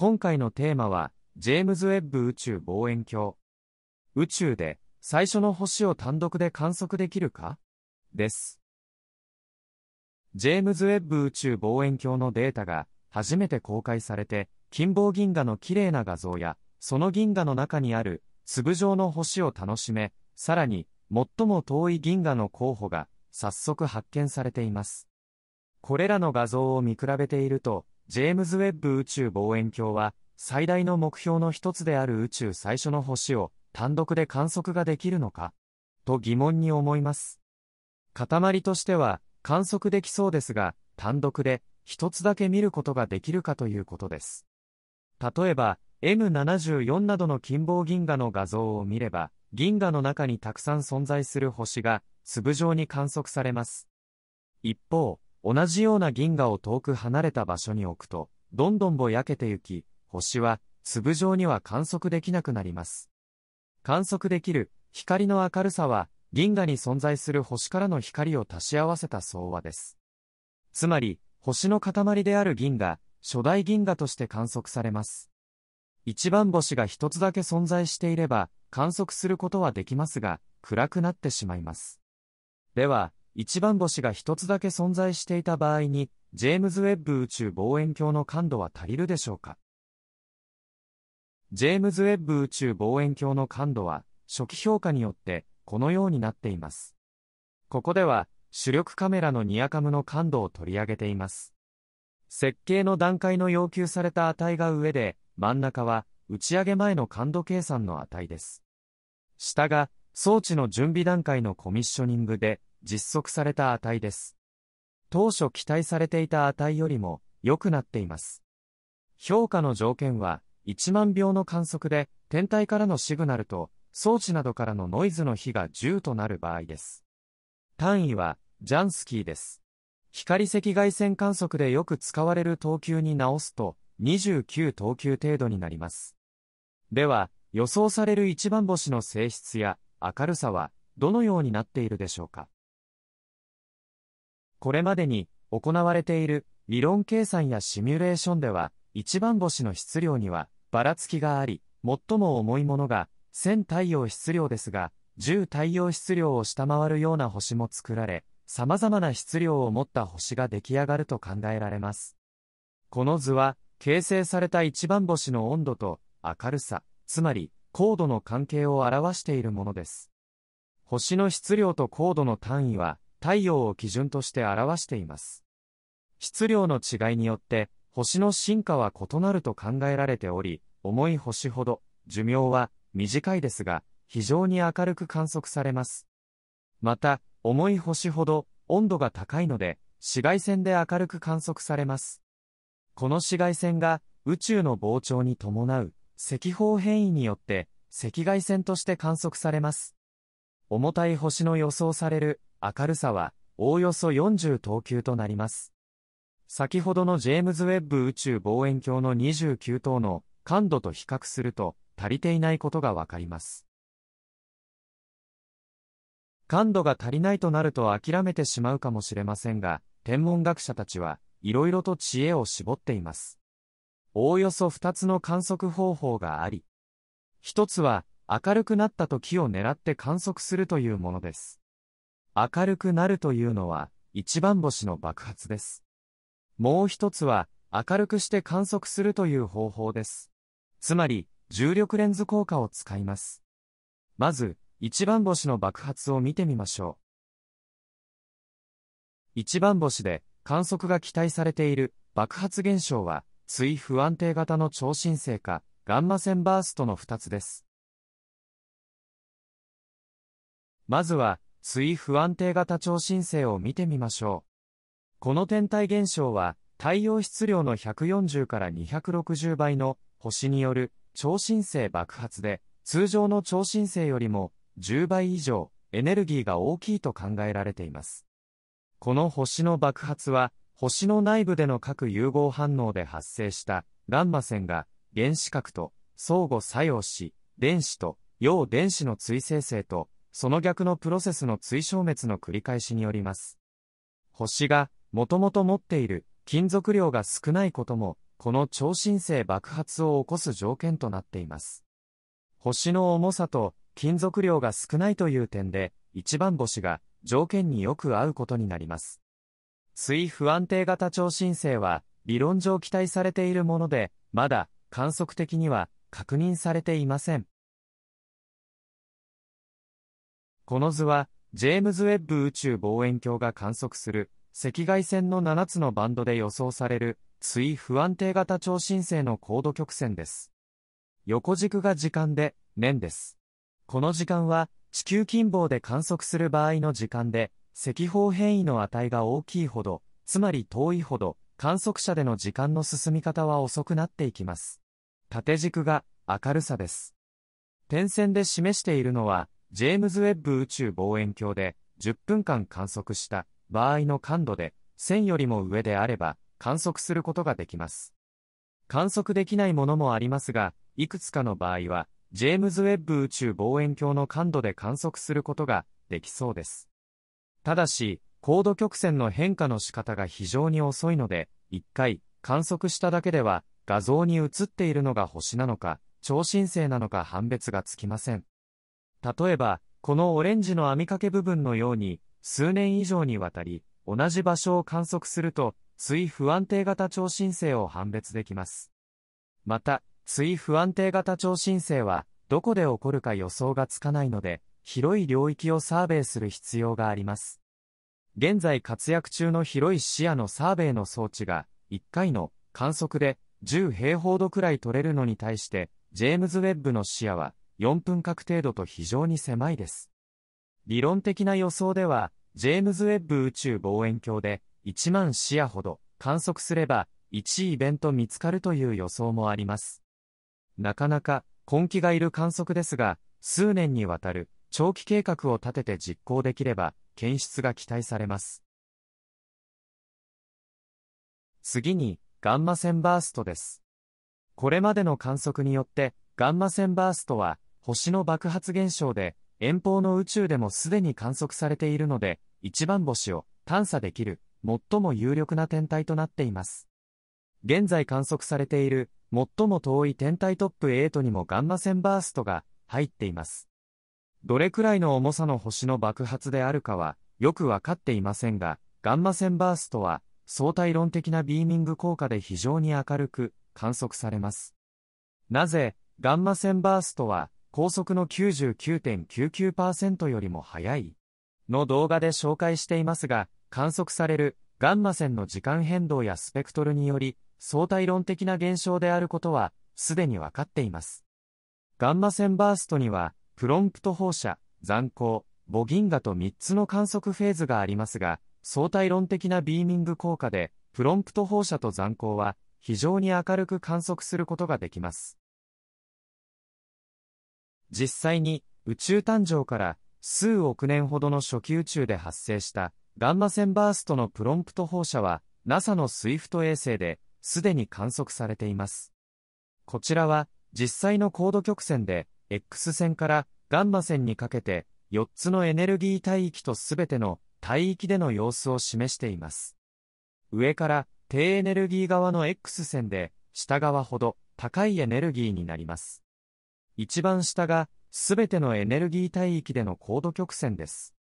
今回のテーマは、ジェームズ・ウェッブ宇宙望遠鏡。宇宙で最初の星を単独で観測できるか？です。ジェームズ・ウェッブ宇宙望遠鏡のデータが初めて公開されて、近傍銀河の綺麗な画像や、その銀河の中にある粒状の星を楽しめ、さらに、最も遠い銀河の候補が早速発見されています。これらの画像を見比べていると、ジェームズ・ウェッブ宇宙望遠鏡は、最大の目標の一つである宇宙最初の星を単独で観測ができるのか？と疑問に思います。塊としては観測できそうですが、単独で一つだけ見ることができるかということです。例えば、M74 などの近傍銀河の画像を見れば、銀河の中にたくさん存在する星が粒状に観測されます。一方、同じような銀河を遠く離れた場所に置くと、どんどんぼ焼けてゆき、星は粒状には観測できなくなります。観測できる光の明るさは、銀河に存在する星からの光を足し合わせた相和です。つまり、星の塊である銀河、初代銀河として観測されます。一番星が一つだけ存在していれば、観測することはできますが、暗くなってしまいます。では、一番星が一つだけ存在していた場合に、ジェームズ・ウェッブ宇宙望遠鏡の感度は足りるでしょうか？ジェームズ・ウェッブ宇宙望遠鏡の感度は、初期評価によってこのようになっています。ここでは、主力カメラのニアカムの感度を取り上げています。設計の段階の要求された値が上で、真ん中は打ち上げ前の感度計算の値です。下が装置の準備段階のコミッショニングで実測された値です。当初期待されていた値よりも良くなっています。評価の条件は1万秒の観測で天体からのシグナルと装置などからのノイズの比が10となる場合です。単位はジャンスキーです。光赤外線観測でよく使われる等級に直すと29等級程度になります。では、予想される一番星の性質や明るさはどのようになっているでしょうか？これまでに行われている理論計算やシミュレーションでは一番星の質量にはばらつきがあり、最も重いものが1000太陽質量ですが、10太陽質量を下回るような星も作られ、様々な質量を持った星が出来上がると考えられます。この図は、形成された一番星の温度と明るさ、つまり高度の関係を表しているものです。星の質量と高度の単位は太陽を基準として表しています。質量の違いによって星の進化は異なると考えられており、重い星ほど寿命は短いですが、非常に明るく観測されます。また、重い星ほど温度が高いので、紫外線で明るく観測されます。この紫外線が宇宙の膨張に伴う赤方変異によって赤外線として観測されます。重たい星の予想される明るさはおおよそ40等級となります。先ほどのジェームズ・ウェッブ宇宙望遠鏡の29等の感度と比較すると足りていないことがわかります。感度が足りないとなると諦めてしまうかもしれませんが、天文学者たちはいろいろと知恵を絞っています。おおよそ2つの観測方法があり、1つは明るくなった時を狙って観測するというものです。明るくなるというのは一番星の爆発です。もう一つは、明るくして観測するという方法です。つまり、重力レンズ効果を使います。まず、一番星の爆発を見てみましょう。一番星で観測が期待されている爆発現象は、対不安定型の超新星か、ガンマ線バーストの2つです。まずは、対不安定型超新星を見てみましょう。この天体現象は、太陽質量の140から260倍の星による超新星爆発で、通常の超新星よりも10倍以上エネルギーが大きいと考えられています。この星の爆発は、星の内部での核融合反応で発生したガンマ線が原子核と相互作用し、電子と陽電子の追生成とその逆のプロセスの追消滅の繰り返しによります。星がもともと持っている金属量が少ないこともこの超新星爆発を起こす条件となっています。星の重さと金属量が少ないという点で、一番星が条件によく合うことになります。水不安定型超新星は理論上期待されているもので、まだ観測的には確認されていません。この図は、ジェームズ・ウェッブ宇宙望遠鏡が観測する赤外線の7つのバンドで予想される水不安定型超新星の高度曲線です。横軸が時間で、年です。この時間は地球近傍で観測する場合の時間で、赤方変異の値が大きいほど、つまり遠いほど、観測者での時間の進み方は遅くなっていきます。縦軸が明るさです。点線で示しているのは、ジェームズ・ウェッブ宇宙望遠鏡で10分間観測した場合の感度で1000よりも上であれば観測することができます。観測できないものもありますが、いくつかの場合は、ジェームズ・ウェッブ宇宙望遠鏡の感度で観測することができそうです。ただし、高度曲線の変化の仕方が非常に遅いので、1回観測しただけでは画像に映っているのが星なのか、超新星なのか判別がつきません。例えば、このオレンジの網掛け部分のように、数年以上にわたり、同じ場所を観測すると、水不安定型超新星を判別できます。また、水不安定型超新星は、どこで起こるか予想がつかないので、広い領域をサーベイする必要があります。現在活躍中の広い視野のサーベイの装置が、1回の観測で10平方度くらい取れるのに対して、ジェームズ・ウェッブの視野は4分角程度と非常に狭いです。理論的な予想では、ジェームズ・ウェッブ宇宙望遠鏡で1万視野ほど観測すれば1イベント見つかるという予想もあります。なかなか根気がいる観測ですが、数年にわたる長期計画を立てて実行できれば、検出が期待されます。次に、ガンマ線バーストです。これまでの観測によって、ガンマ線バーストは、星の爆発現象で、遠方の宇宙でもすでに観測されているので、一番星を探査できる、最も有力な天体となっています。現在観測されている、最も遠い天体トップ8にもガンマ線バーストが入っています。どれくらいの重さの星の爆発であるかは、よくわかっていませんが、ガンマ線バーストは、相対論的なビーミング効果で非常に明るく観測されます。なぜ、ガンマ線バーストは、高速の99.99%よりも速いの動画で紹介していますが、観測されるガンマ線の時間変動やスペクトルにより、相対論的な現象であることは、すでにわかっています。ガンマ線バーストには、プロンプト放射、残光、母銀河と3つの観測フェーズがありますが、相対論的なビーミング効果で、プロンプト放射と残光は非常に明るく観測することができます。実際に宇宙誕生から数億年ほどの初期宇宙で発生したガンマ線バーストのプロンプト放射は NASA のスイフト衛星ですでに観測されています。こちらは実際の高度曲線で X 線からガンマ線にかけて4つのエネルギー帯域とすべての帯域での様子を示しています。上から低エネルギー側の X 線で下側ほど高いエネルギーになります。一番下がすべてのエネルギー帯域での高度曲線です。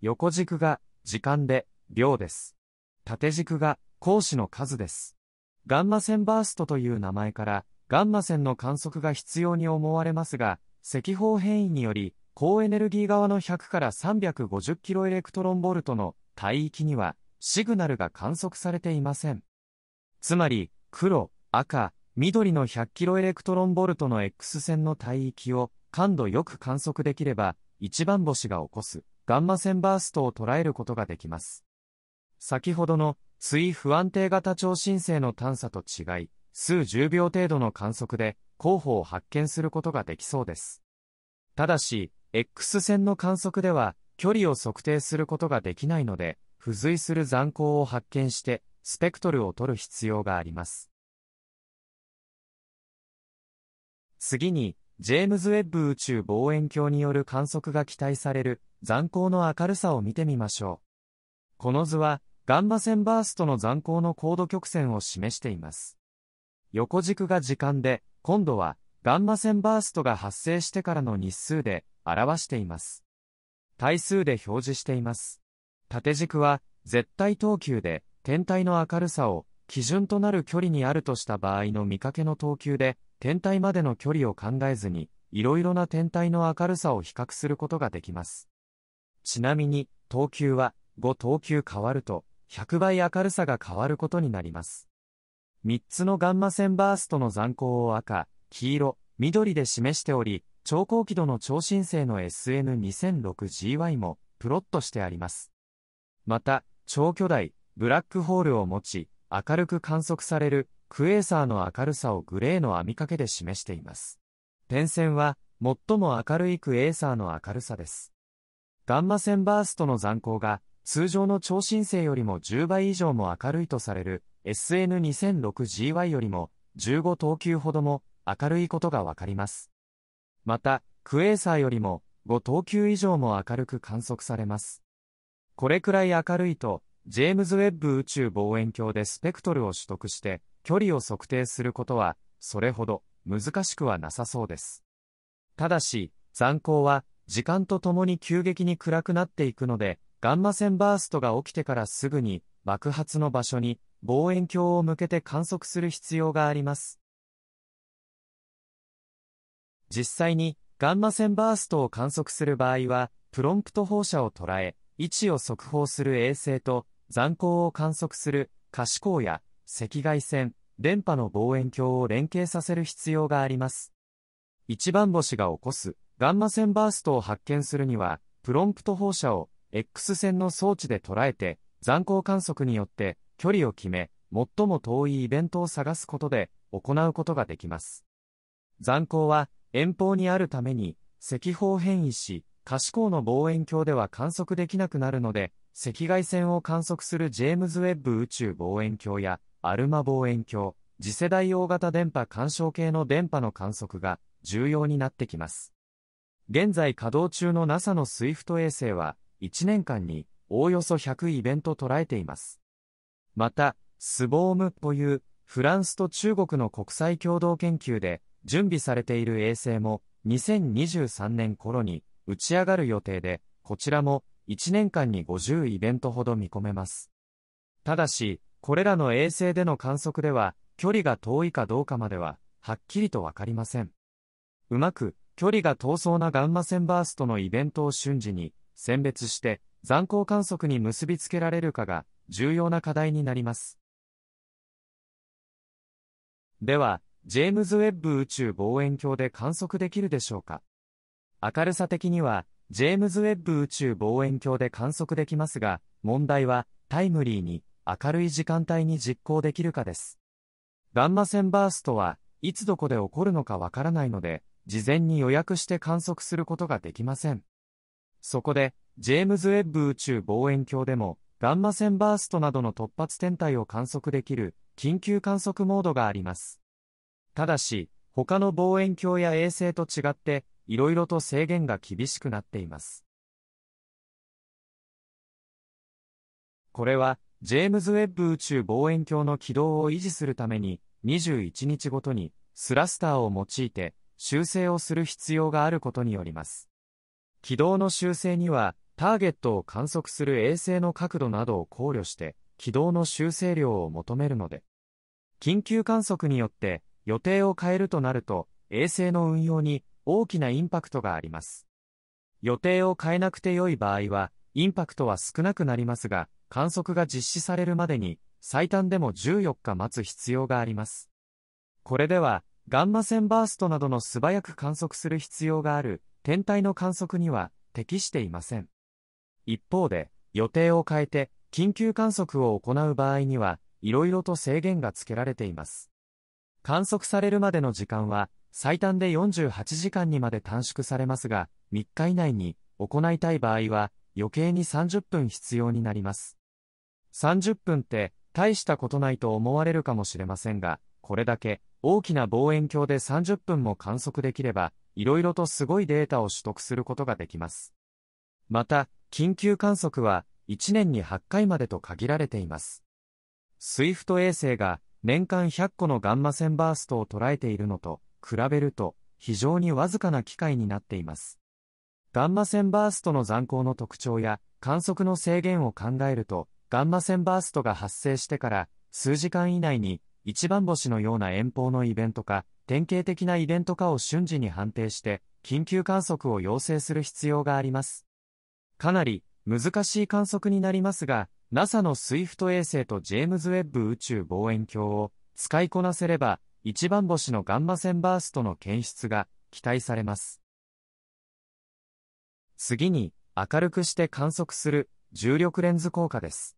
横軸が時間で秒です。縦軸が光子の数です。ガンマ線バーストという名前からガンマ線の観測が必要に思われますが、赤方変異により、高エネルギー側の100から350キロエレクトロンボルトの帯域には、シグナルが観測されていません。つまり、黒、赤、緑の100キロエレクトロンボルトの X 線の帯域を感度よく観測できれば、一番星が起こすガンマ線バーストを捉えることができます。先ほどの水不安定型超新星の探査と違い、数十秒程度の観測で候補を発見することができそうです。ただし、X 線の観測では距離を測定することができないので、付随する残光を発見してスペクトルを取る必要があります。次に、ジェームズ・ウェッブ宇宙望遠鏡による観測が期待される残光の明るさを見てみましょう。この図は、ガンマ線バーストの残光の高度曲線を示しています。横軸が時間で、今度はガンマ線バーストが発生してからの日数で表しています。対数で表示しています。縦軸は絶対等級で天体の明るさを基準となる距離にあるとした場合の見かけの等級で天体までの距離を考えずにいろいろな天体の明るさを比較することができます。ちなみに等級は5等級変わると100倍明るさが変わることになります。3つのガンマ線バーストの残光を赤、黄色、緑で示しており、超高輝度の超新星の SN2006GY もプロットしてあります。また、超巨大、ブラックホールを持ち、明るく観測されるクエーサーの明るさをグレーの網掛けで示しています。点線は、最も明るいクエーサーの明るさです。ガンマ線バーストの残光が、通常の超新星よりも10倍以上も明るいとされる SN2006GY よりも15等級ほども明るいことがわかります。また、クエーサーよりも5等級以上も明るく観測されます。これくらい明るいと、ジェームズ・ウェッブ宇宙望遠鏡でスペクトルを取得して距離を測定することは、それほど難しくはなさそうです。ただし、残光は時間とともに急激に暗くなっていくので、ガンマ線バーストが起きてからすぐに爆発の場所に望遠鏡を向けて観測する必要があります。実際にガンマ線バーストを観測する場合は、プロンプト放射を捉え、位置を速報する衛星と残光を観測する可視光や赤外線、電波の望遠鏡を連携させる必要があります。一番星が起こすガンマ線バーストを発見するには、プロンプト放射を X 線の装置で捉えて、残光観測によって距離を決め、最も遠いイベントを探すことで行うことができます。残光は遠方にあるために赤方変異し、可視光の望遠鏡では観測できなくなるので、赤外線を観測するジェームズ・ウェッブ宇宙望遠鏡やアルマ望遠鏡、次世代大型電波干渉計の電波の観測が重要になってきます。現在稼働中の NASA のスイフト衛星は1年間におおよそ100イベント捉えています。また、 SVOM というフランスと中国の国際共同研究で準備されている衛星も2023年頃に打ち上がる予定で、こちらも1年間に50イベントほど見込めます。ただし、これらの衛星での観測では、距離が遠いかどうかまでは、はっきりとわかりません。うまく、距離が遠そうなガンマ線バーストのイベントを瞬時に選別して、残光観測に結びつけられるかが重要な課題になります。では、ジェームズ・ウェッブ宇宙望遠鏡で観測できるでしょうか？明るさ的には、ジェームズ・ウェッブ宇宙望遠鏡で観測できますが、問題はタイムリーに明るい時間帯に実行できるかです。ガンマ線バーストはいつどこで起こるのかわからないので、事前に予約して観測することができません。そこで、ジェームズ・ウェッブ宇宙望遠鏡でも、ガンマ線バーストなどの突発天体を観測できる緊急観測モードがあります。ただし、他の望遠鏡や衛星と違って、いろいろと制限が厳しくなっています。これは、ジェームズ・ウェッブ宇宙望遠鏡の軌道を維持するために、21日ごとにスラスターを用いて修正をする必要があることによります。軌道の修正には、ターゲットを観測する衛星の角度などを考慮して、軌道の修正量を求めるので、緊急観測によって予定を変えるとなると、衛星の運用に大きなインパクトがあります。予定を変えなくて良い場合は、インパクトは少なくなりますが、観測が実施されるまでに、最短でも14日待つ必要があります。これでは、ガンマ線バーストなどの素早く観測する必要がある天体の観測には適していません。一方で、予定を変えて緊急観測を行う場合には、色々と制限がつけられています。観測されるまでの時間は、最短で48時間にまで短縮されますが、3日以内に行いたい場合は、余計に30分必要になります。30分って大したことないと思われるかもしれませんが、これだけ大きな望遠鏡で30分も観測できれば、色々とすごいデータを取得することができます。また、緊急観測は1年に8回までと限られています。スイフト衛星が年間100個のガンマ線バーストを捉えているのと比べると非常にわずかな機会になっています。ガンマ線バーストの残光の特徴や観測の制限を考えると、ガンマ線バーストが発生してから数時間以内に一番星のような遠方のイベントか典型的なイベントかを瞬時に判定して緊急観測を要請する必要があります。かなり難しい観測になりますが、NASA のスイフト衛星とジェームズ・ウェッブ宇宙望遠鏡を使いこなせれば、一番星のガンマ線バーストの検出が期待されます。次に、明るくして観測する重力レンズ効果です。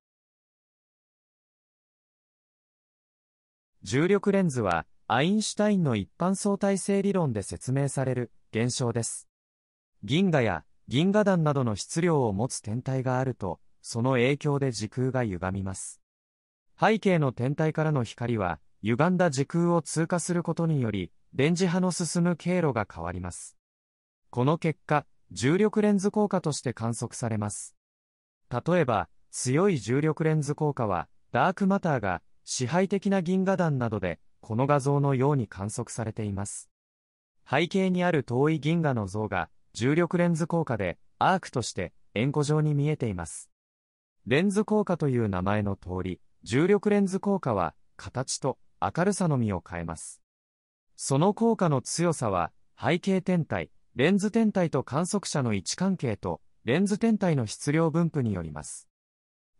重力レンズは、アインシュタインの一般相対性理論で説明される現象です。銀河や銀河団などの質量を持つ天体があると、その影響で時空が歪みます。背景の天体からの光は、歪んだ時空を通過することにより、電磁波の進む経路が変わります。この結果、重力レンズ効果として観測されます。例えば、強い重力レンズ効果は、ダークマターが支配的な銀河団などで、この画像のように観測されています。背景にある遠い銀河の像が、重力レンズ効果で、アークとして円弧状に見えています。レンズ効果という名前の通り、重力レンズ効果は、形と明るさのみを変えます。その効果の強さは、背景天体、レンズ天体と観測者の位置関係と、レンズ天体の質量分布によります。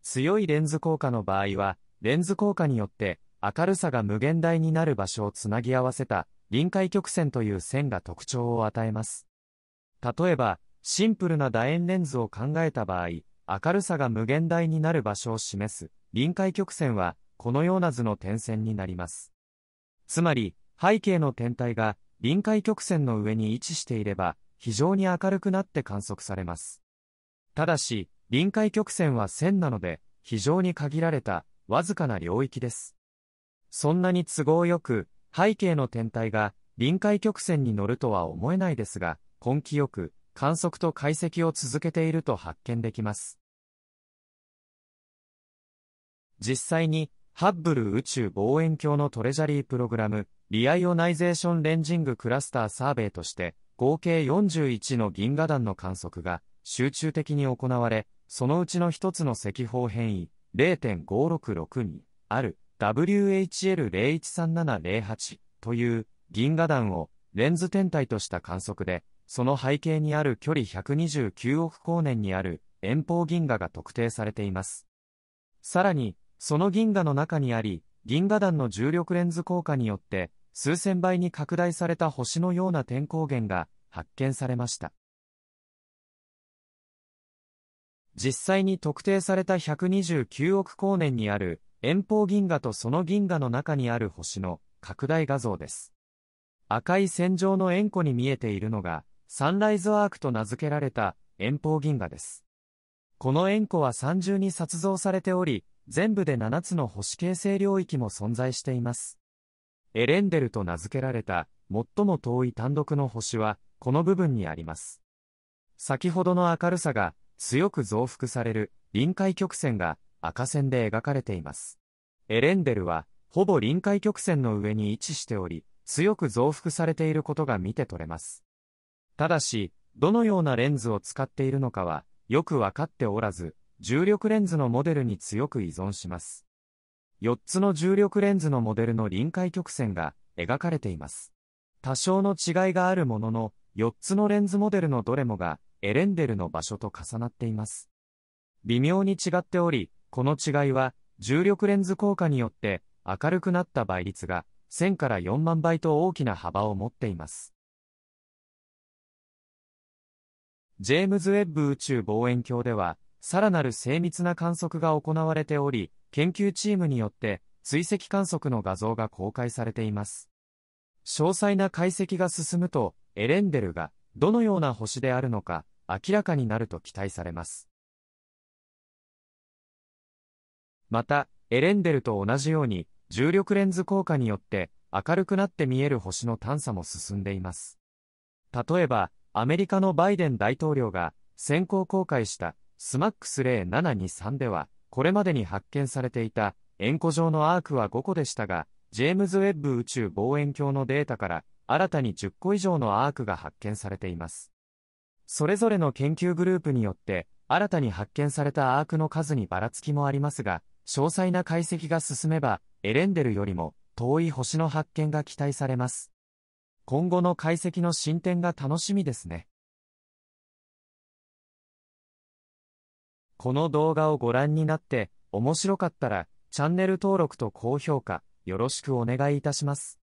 強いレンズ効果の場合は、レンズ効果によって明るさが無限大になる場所をつなぎ合わせた臨界曲線という線が特徴を与えます。例えば、シンプルな楕円レンズを考えた場合、明るさが無限大になる場所を示す臨界曲線はこのような図の点線になります。つまり背景の天体が臨界曲線の上に位置していれば非常に明るくなって観測されます。ただし臨界曲線は線なので非常に限られたわずかな領域です。そんなに都合よく背景の天体が臨界曲線に乗るとは思えないですが根気よく観測と解析を続けていると発見できます。実際に、ハッブル宇宙望遠鏡の Treasury Program、Reionization Lensing Cluster Survey として、合計41の銀河団の観測が集中的に行われ、そのうちの一つの赤方偏移0.566にある WHL013708 という銀河団をレンズ天体とした観測で、その背景にある距離129億光年にある遠方銀河が特定されています。さらに、その銀河の中にあり、銀河団の重力レンズ効果によって、数千倍に拡大された星のような天光源が発見されました。実際に特定された129億光年にある遠方銀河とその銀河の中にある星の拡大画像です。赤い線状の円弧に見えているのがサンライズアークと名付けられた遠方銀河です。この円弧は三重に撮像されており、全部で7つの星形成領域も存在しています。エレンデルと名付けられた最も遠い単独の星はこの部分にあります。先ほどの明るさが強く増幅される臨界曲線が赤線で描かれています。エレンデルはほぼ臨界曲線の上に位置しており、強く増幅されていることが見て取れます。ただし、どのようなレンズを使っているのかは、よくわかっておらず、重力レンズのモデルに強く依存します。4つの重力レンズのモデルの臨界曲線が描かれています。多少の違いがあるものの、4つのレンズモデルのどれもがエレンデルの場所と重なっています。微妙に違っており、この違いは重力レンズ効果によって明るくなった倍率が1000から4万倍と大きな幅を持っています。ジェームズ・ウェッブ宇宙望遠鏡では、さらなる精密な観測が行われており、研究チームによって追跡観測の画像が公開されています。詳細な解析が進むと、エレンデルがどのような星であるのか明らかになると期待されます。また、エレンデルと同じように重力レンズ効果によって明るくなって見える星の探査も進んでいます。例えば、アメリカのバイデン大統領が先行公開したスマックス0723では、これまでに発見されていた円弧状のアークは5個でしたが、ジェームズ・ウェッブ宇宙望遠鏡のデータから新たに10個以上のアークが発見されています。それぞれの研究グループによって新たに発見されたアークの数にばらつきもありますが、詳細な解析が進めば、エレンデルよりも遠い星の発見が期待されます。今後の解析の進展が楽しみですね。この動画をご覧になって面白かったらチャンネル登録と高評価よろしくお願いいたします。